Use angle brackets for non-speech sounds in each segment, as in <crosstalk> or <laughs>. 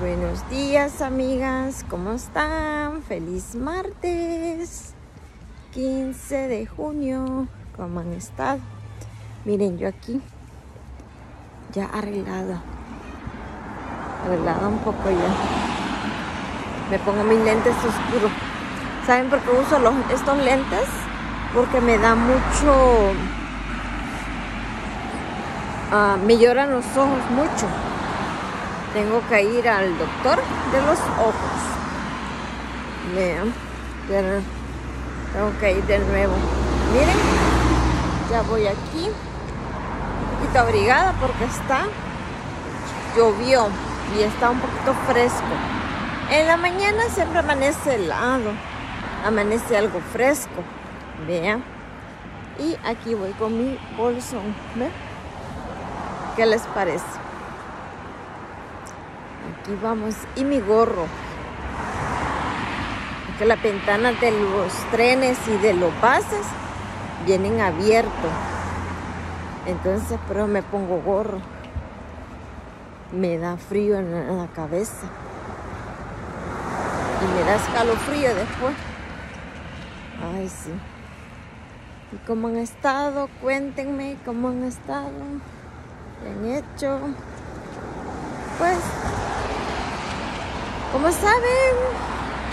Buenos días amigas, ¿cómo están? Feliz martes 15 de junio, ¿cómo han estado? Miren yo aquí ya arreglada, arreglada un poco ya. Me pongo mis lentes oscuros. ¿Saben por qué uso estos lentes? Porque me da mucho... Uh, me lloran los ojos mucho tengo que ir al doctor de los ojos. Vean, tengo que ir de nuevo. Miren, ya voy aquí, un poquito abrigada porque está, llovió y está un poquito fresco. En la mañana siempre amanece helado, amanece algo fresco. Vean. Y aquí voy con mi bolsón. ¿Ven? ¿Qué les parece? Aquí vamos. Y mi gorro. Que las ventanas de los trenes y de los buses vienen abiertos. Entonces, pero me pongo gorro. Me da frío en la cabeza. Y me da escalofrío después. Ay, sí. ¿Y cómo han estado? Cuéntenme cómo han estado. ¿Qué han hecho? Pues como saben,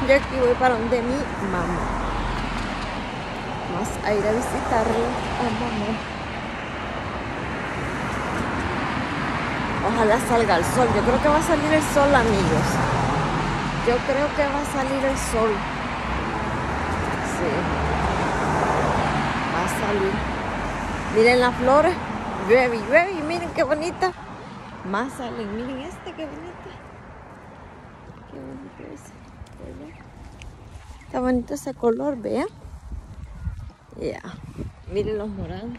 yo aquí voy para donde mi mamá. Vamos a ir a visitarle a mamá. Ojalá salga el sol. Yo creo que va a salir el sol, amigos. Yo creo que va a salir el sol. Sí. Va a salir. Miren las flores. Llueve, llueve miren qué bonita. Más salen. Miren este, qué bonita. Está bonito ese color, vean. Ya. Miren los morados.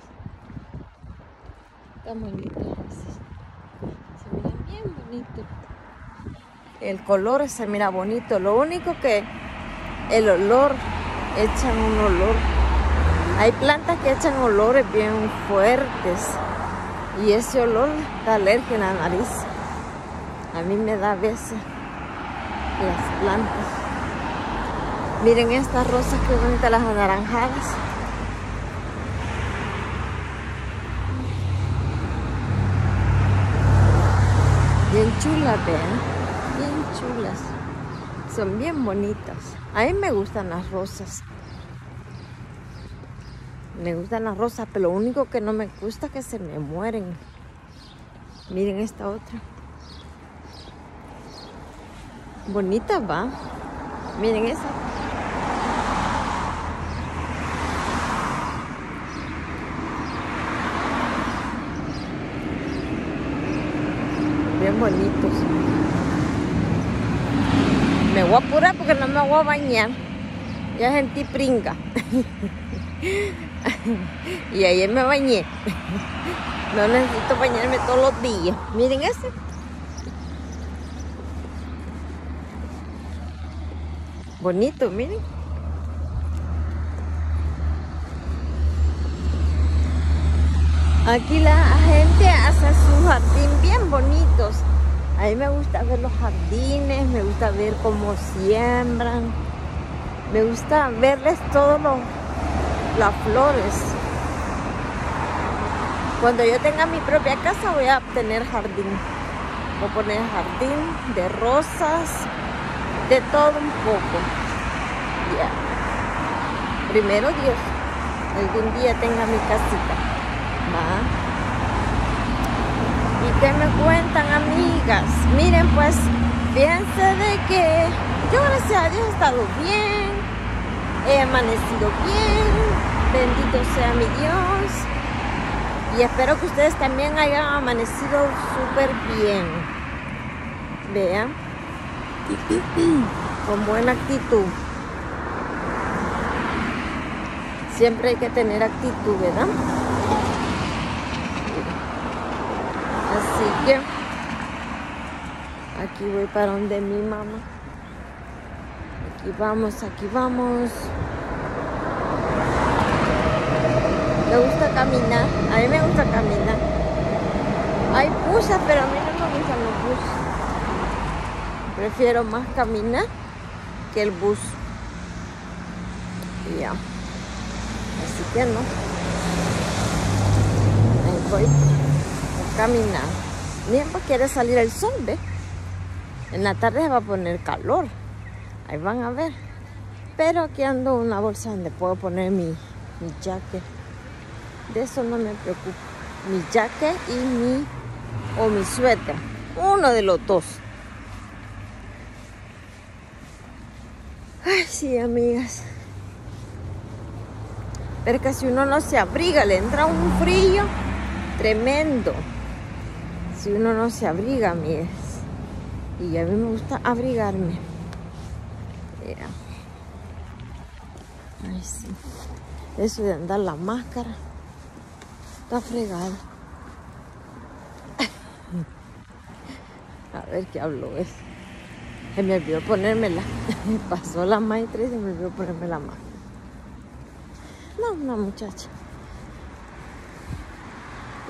Está bonito. Se miran bien bonito. El color se mira bonito. Lo único que el olor, echan un olor. Hay plantas que echan olores bien fuertes. Y ese olor da alergia en la nariz. A mí me da veces las plantas. Miren estas rosas, que bonitas las anaranjadas. Bien chulas, vean. Bien chulas. Son bien bonitas. A mí me gustan las rosas. Me gustan las rosas, pero lo único que no me gusta es que se me mueren. Miren esta otra. Bonita va. Miren esa. Bien bonitos. Me voy a apurar porque no me voy a bañar. Ya sentí pringa. <laughs> y ayer me bañé. no necesito bañarme todos los días. Miren ese. Bonito, miren. Aquí la gente hace su jardín bien bonitos. A mí me gusta ver los jardines, me gusta ver cómo siembran. Me gusta verles todas las flores. Cuando yo tenga mi propia casa voy a tener jardín. Voy a poner jardín de rosas, de todo un poco. Ya. Primero Dios, algún día tenga mi casita. ¿Va? ¿Y qué me cuentan, amigas? Miren, pues, fíjense de que yo, gracias a Dios, he estado bien, he amanecido bien, bendito sea mi Dios. Y espero que ustedes también hayan amanecido súper bien. Vean <clears throat> con buena actitud. Siempre hay que tener actitud, ¿verdad? Así que aquí voy para donde mi mamá. Aquí vamos, aquí vamos. Me gusta caminar, a mí me gusta caminar. Hay buses, pero a mí no me gustan los buses. Prefiero más caminar que el bus. Ya. Así que no. Ahí voy a caminar. Ni quiere salir el sol, ¿ve? En la tarde va a poner calor. Ahí van a ver. Pero aquí ando una bolsa donde puedo poner mi, mi jacket. De eso no me preocupo. Mi jacket y mi o mi suéter. Uno de los dos. Sí, amigas. Pero que si uno no se abriga, le entra un frío tremendo. Si uno no se abriga, amigas. Y a mí me gusta abrigarme. Ay, sí. Eso de andar la máscara está fregado. <laughs> A ver qué hablo es. Se me olvidó ponérmela. <laughs> Pasó la maestra y me olvidó ponerme la máscara. No, una muchacha.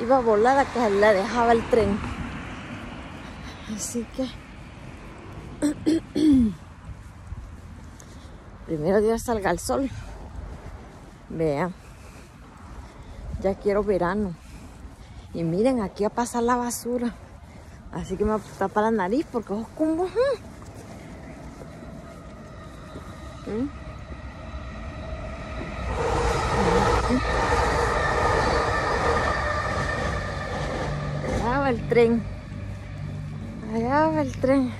Iba a volar a que la dejaba el tren. Así que. <clears throat> Primero Dios salga el sol. Vean. Ya quiero verano. Y miren, aquí a pasar la basura. Así que me voy a tapar la nariz porque es como... El tren. Allá el tren.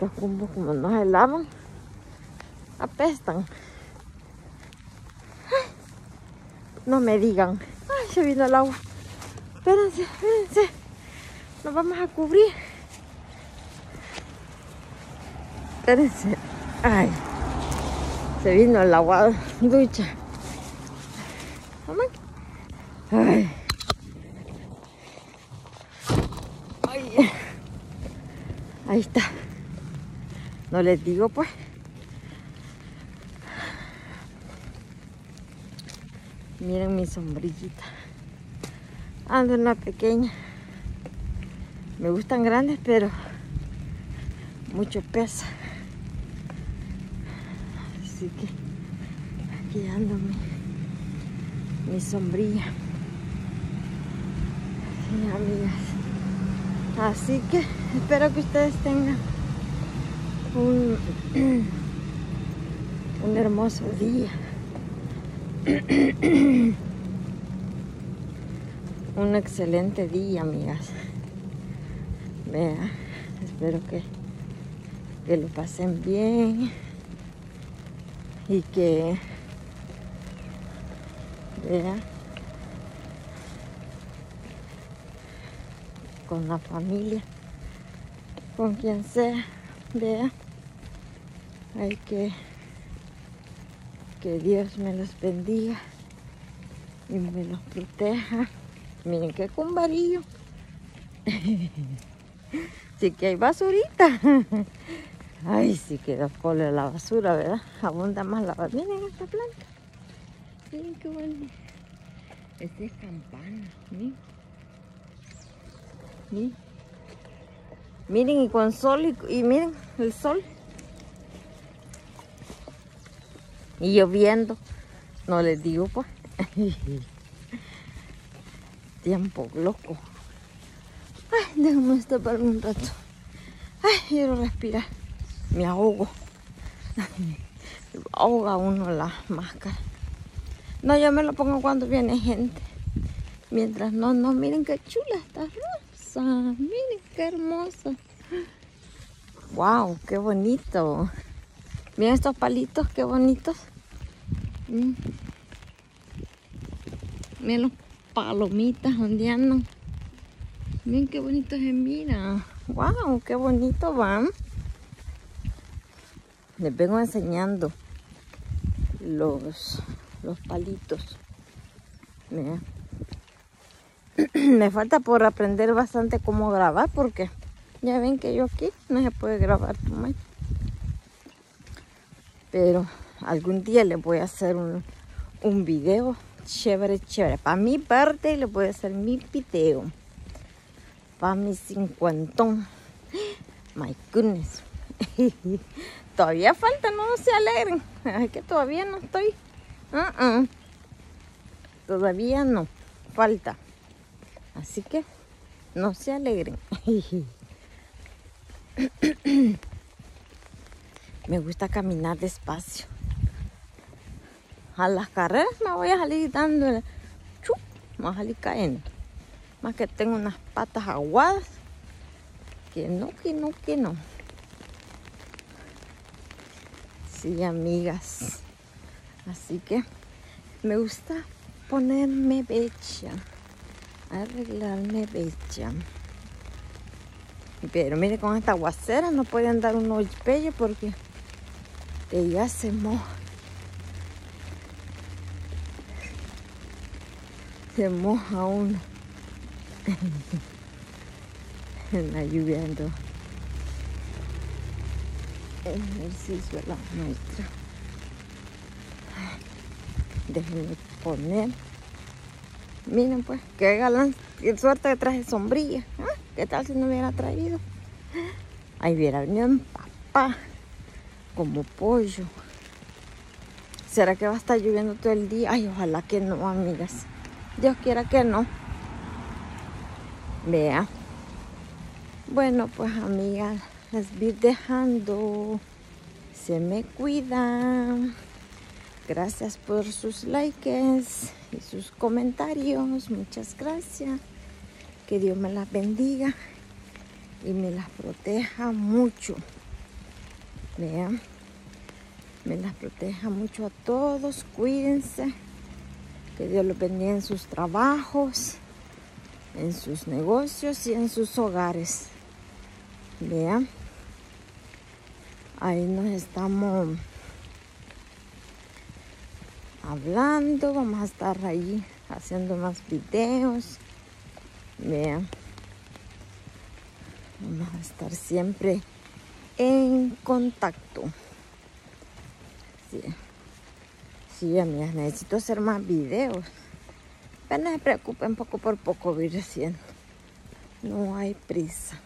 Los cumbos como no se lavan, apestan. no me digan. Ay, se vino el agua. Espérense, espérense. Nos vamos a cubrir. Espérense. Ay. Se vino el agua ducha. Ay. Ay. Ahí está. No les digo pues. Miren mi sombrillita. Ando en una pequeña. Me gustan grandes, pero mucho peso. Así que aquí ando mi, mi sombrilla. Sí, amigas. Así que espero que ustedes tengan un, <clears throat> un hermoso día. <clears throat> un excelente día, amigas. Vea, espero que, que lo pasen bien y que vea con la familia, con quien sea, vea, hay que que Dios me los bendiga y me los proteja. Miren qué cumbarillo. <laughs> sí que hay basurita. <laughs> Ay, sí quedó cola la basura, ¿verdad? Abunda más la basura. Miren esta planta. Miren qué bueno. Esta es campana. Miren. Miren. Y con sol y miren el sol. Y lloviendo. No les digo pues. <laughs> Tiempo loco. Ay, déjame para un rato. Ay, quiero respirar. Me ahogo. <laughs> Ahoga uno la máscara. No, yo me lo pongo cuando viene gente. Mientras no, no, miren qué chula esta rosa. Miren qué hermosa. Wow, qué bonito. Miren estos palitos, qué bonitos. Mm. Miren los palomitas donde. Miren qué bonito se mira. Wow, qué bonito van. Les vengo enseñando los, los palitos. Miren. <clears throat> Me falta por aprender bastante cómo grabar porque ya ven que yo aquí no se puede grabar Pero algún día les voy a hacer un, un video chévere, chévere. Para mi parte les voy a hacer mi video. para mi cincuentón. <gasps> My goodness. <laughs> todavía falta, no se alegren. <laughs> Es que todavía no estoy. Uh-uh. Todavía no. Falta. Así que no se alegren. <coughs> Me gusta caminar despacio. A las carreras me voy a salir dándole. Me voy a salir cayendo. Más que tengo unas patas aguadas. Que no, que no, que no. Sí, amigas. Así que me gusta ponerme bella. Arreglarme bella. Pero mire, con esta aguacera no puede andar uno pello porque ella se moja. Se moja uno. en la lluvia ando. Ejercicio la maestra. Déjenme poner. Miren pues, qué galán, qué suerte que traje sombrilla. ¿Ah? ¿Qué tal si no hubiera traído? Ahí hubiera venido en papá, como pollo. ¿Será que va a estar lloviendo todo el día? Ay, ojalá que no, amigas. Dios quiera que no. Vea. Bueno, pues amigas, las vi dejando. Se me cuidan. Gracias por sus likes y sus comentarios. Muchas gracias. Que Dios me las bendiga y me las proteja mucho. Vean, me las proteja mucho a todos. Cuídense. Que Dios los bendiga en sus trabajos, en sus negocios y en sus hogares. Vean, ahí nos estamos hablando. Vamos a estar ahí haciendo más videos. Vean. Vamos a estar siempre en contacto. Sí. Sí, amigas, necesito hacer más videos. Pero no se preocupen, poco por poco voy haciendo. No hay prisa.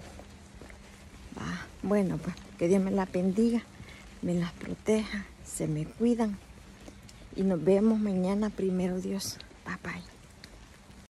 Bueno, pues que Dios me la bendiga, me las proteja, se me cuidan. Y nos vemos mañana, primero Dios. Bye bye.